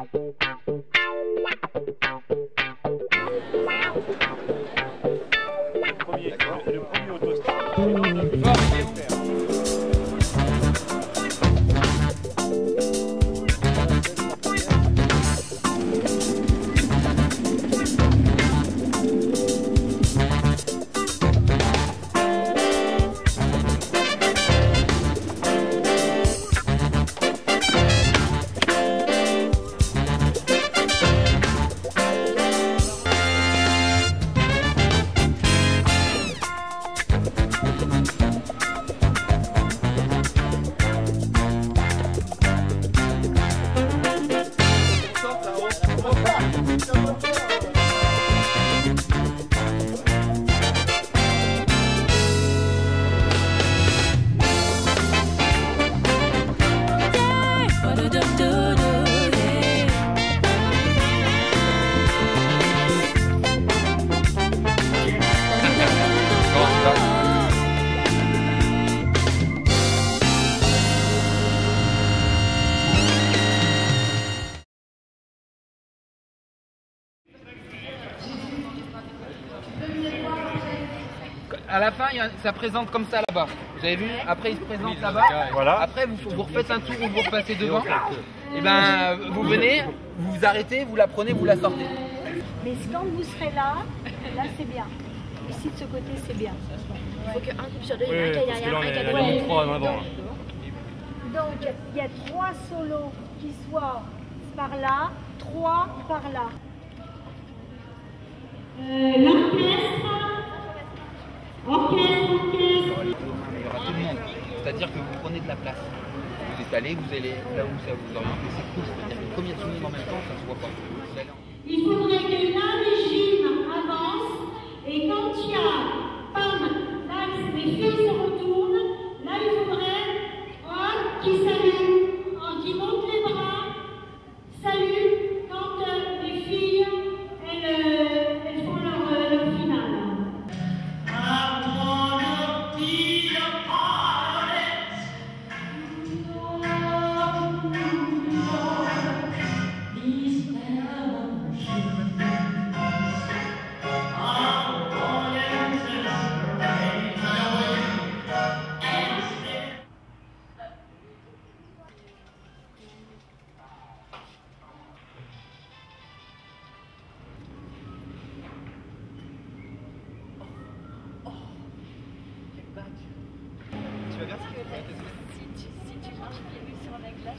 out, out, out, out. À la fin, a- ça présente comme ça là-bas. Vous avez vu Après, il se présente là-bas. Voilà. Après, vous, vous refaites un tour où vous repassez devant. Et ben, vous venez, vous vous arrêtez, vous la prenez, vous la sortez. Mais quand vous serez là, là c'est bien. Ici de ce côté c'est bien. Il faut qu'un couple sur deux, il y Oui, en a un qui derrière, un qui devant. trois en avant. Donc il y a trois solos qui soient par là, trois par là. Il y le monde. C'est-à-dire que vous prenez de la place. Vous étalez, vous allez là où ça vous oriente. C'est cool. C'est-à-dire que tout le monde en même temps, ça se voit pas. Il faudrait que la régime avance et quand il y a pam, l'axe des filles Là, j'ai fait tout à l'heure. On Ça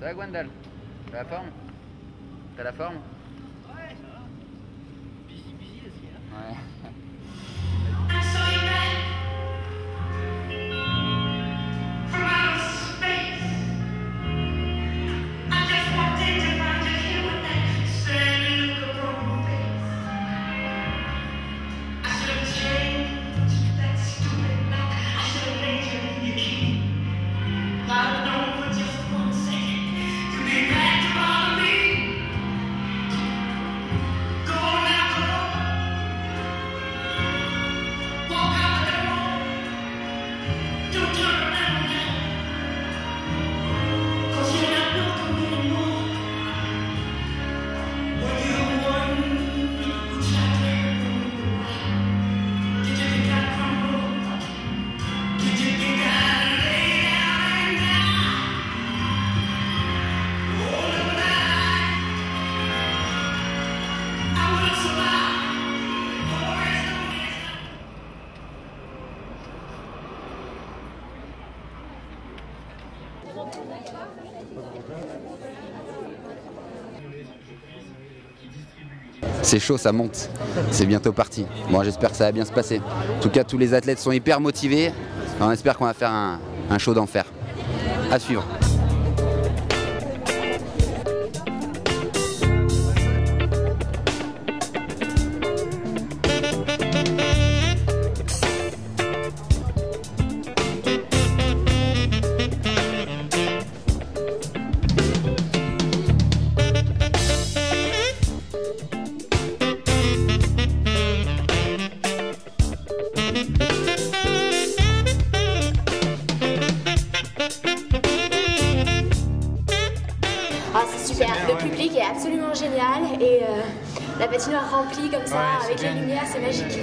va Gwendal? T'as la forme? T'as la forme? C'est chaud, ça monte. C'est bientôt parti. Bon, j'espère que ça va bien se passer. En tout cas, tous les athlètes sont hyper motivés. On espère qu'on va faire un, show d'enfer. À suivre. Génial et euh, la patinoire remplie comme ça, Ouais, avec la bien. lumière, c'est magique.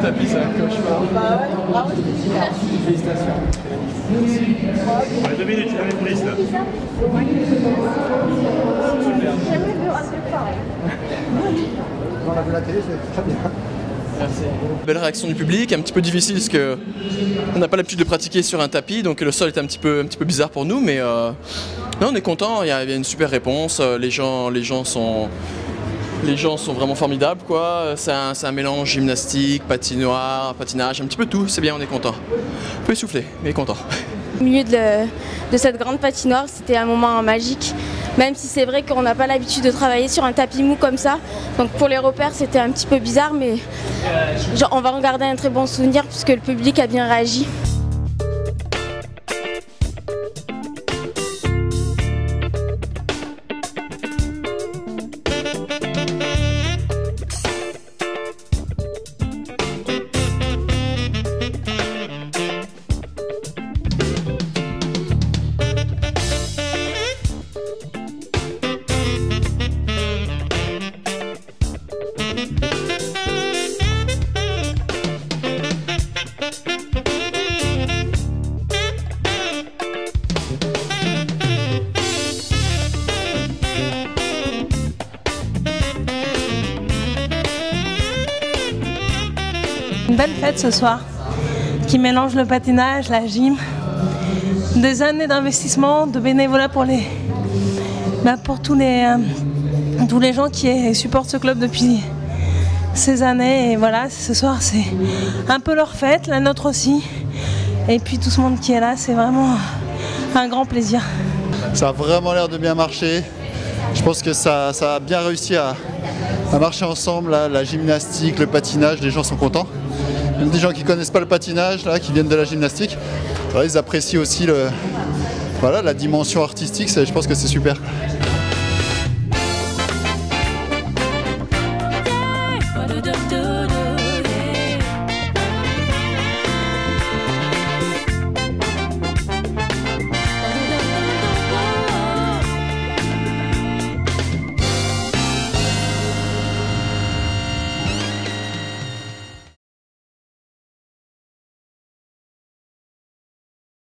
Tapis, c'est un cauchemar. Bah ouais, bravo, c'était super. Félicitations. Allez, deux minutes, la police là. On a vu la télé, c'est très bien. Merci. Belle réaction du public, un petit peu difficile parce que on n'a pas l'habitude de pratiquer sur un tapis, donc le sol est un petit peu, un petit peu bizarre pour nous, mais euh, non, on est content. Il y, a une super réponse. euh, Les gens, les gens sont, vraiment formidables, quoi. C'est un, mélange gymnastique, patinoire, patinage, un petit peu tout. C'est bien, on est content. Un peu essoufflé, mais content. Au milieu de, cette grande patinoire, c'était un moment magique. Même si c'est vrai qu'on n'a pas l'habitude de travailler sur un tapis mou comme ça. Donc pour les repères, c'était un petit peu bizarre, mais on va en garder un très bon souvenir puisque le public a bien réagi. Ce soir qui mélange le patinage, la gym, des années d'investissement, de bénévolat pour les, bah, pour tous les, euh, tous les gens qui supportent ce club depuis ces années. Et voilà, ce soir c'est un peu leur fête, la nôtre aussi. Et puis tout ce monde qui est là, c'est vraiment un grand plaisir. Ça a vraiment l'air de bien marcher. Je pense que ça, ça a bien réussi à, marcher ensemble, la gymnastique, le patinage, les gens sont contents. Des gens qui ne connaissent pas le patinage, là, qui viennent de la gymnastique, ils apprécient aussi voilà, la dimension artistique, je pense que c'est super.